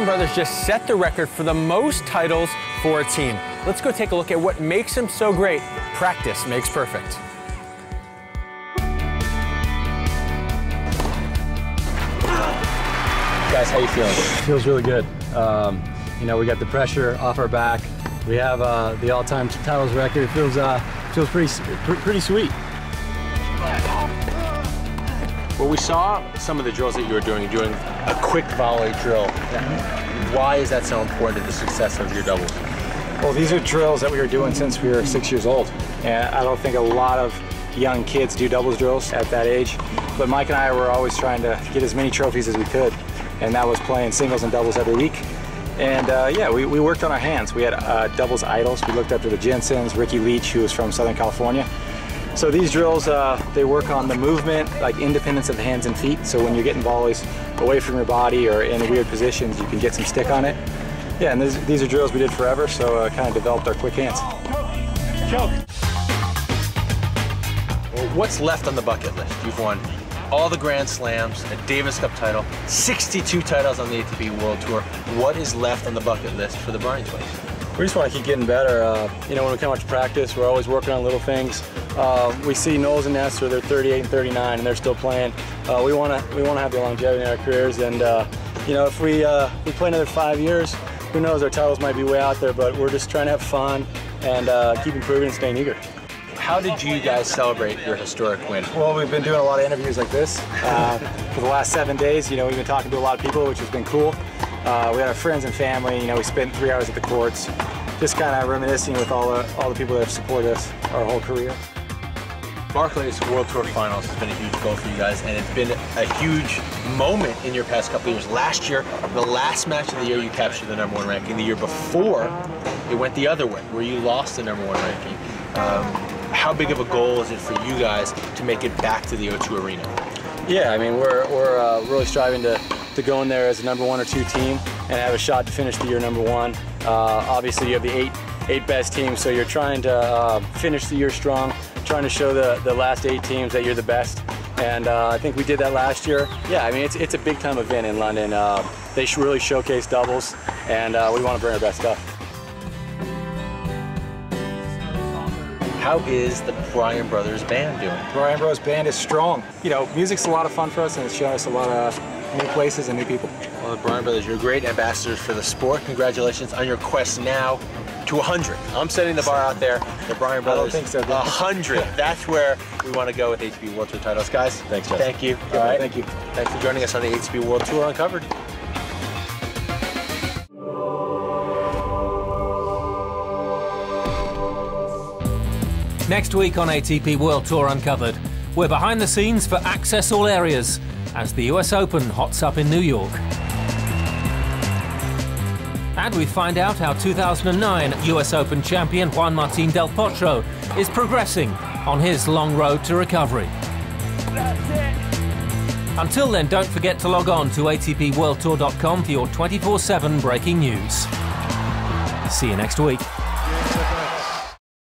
Bryan brothers just set the record for the most titles for a team. Let's go take a look at what makes them so great. Practice makes perfect. Guys, how you feeling? Feels really good. Um, you know, we got the pressure off our back. We have uh, the all-time titles record. It feels uh, feels pretty pretty sweet. Well, we saw some of the drills that you were doing, you're doing a quick volley drill. Why is that so important to the success of your doubles? Well, these are drills that we were doing since we were six years old. And I don't think a lot of young kids do doubles drills at that age. But Mike and I were always trying to get as many trophies as we could. And that was playing singles and doubles every week. And uh, yeah, we, we worked on our hands. We had uh, doubles idols. We looked up to the Jensens, Ricky Leach, who was from Southern California. So these drills, uh, they work on the movement, like independence of the hands and feet. So when you're getting volleys away from your body or in weird positions, you can get some stick on it. Yeah, and this, these are drills we did forever, so uh, kind of developed our quick hands. Choke. Well, what's left on the bucket list? You've won all the Grand Slams, a Davis Cup title, 62 titles on the ATP World Tour. What is left on the bucket list for the Bryan twins? We just want to keep getting better. Uh, you know, when we come out to practice, we're always working on little things. Uh, we see Knowles and Nestor, they're 38 and 39, and they're still playing. Uh, we want to we want to have the longevity in our careers, and uh, you know, if we uh, we play another five years, who knows? Our titles might be way out there, but we're just trying to have fun and uh, keep improving and staying eager. How did you guys celebrate your historic win? Well, we've been doing a lot of interviews like this for the last seven days. You know, we've been talking to a lot of people, which has been cool. Uh, we had our friends and family. You know, we spent three hours at the courts, just kind of reminiscing with all the all the people that have supported us our whole career. Barclays World Tour Finals has been a huge goal for you guys, and it's been a huge moment in your past couple years. Last year, the last match of the year, you captured the number one ranking. The year before, it went the other way, where you lost the number one ranking. Um, how big of a goal is it for you guys to make it back to the O2 Arena? Yeah, I mean, we're, we're uh, really striving to, to go in there as a number one or two team and have a shot to finish the year number one. Uh, obviously, you have the eight eight best teams, so you're trying to uh, finish the year strong, trying to show the, the last eight teams that you're the best. And uh, I think we did that last year. Yeah, I mean, it's, it's a big time event in London. Uh, they really showcase doubles, and uh, we want to bring our best stuff. How is the Bryan Brothers Band doing? Bryan Brothers Band is strong. You know, music's a lot of fun for us, and it's shown us a lot of new places and new people. Well, the Bryan Brothers, you're great ambassadors for the sport. Congratulations on your quest now to 100. I'm setting the bar out there. The Bryan Brothers, I don't think so. 100. That's where we want to go with ATP World Tour titles. Guys, Thanks, Jeff. thank you. All right. Thank you. Thanks for joining us on the ATP World Tour Uncovered. Next week on ATP World Tour Uncovered, we're behind the scenes for Access All Areas as the US Open hots up in New York. And we find out how 2009 US Open champion Juan Martín Del Potro is progressing on his long road to recovery. Until then, don't forget to log on to atpworldtour.com for your 24 7 breaking news. See you next week.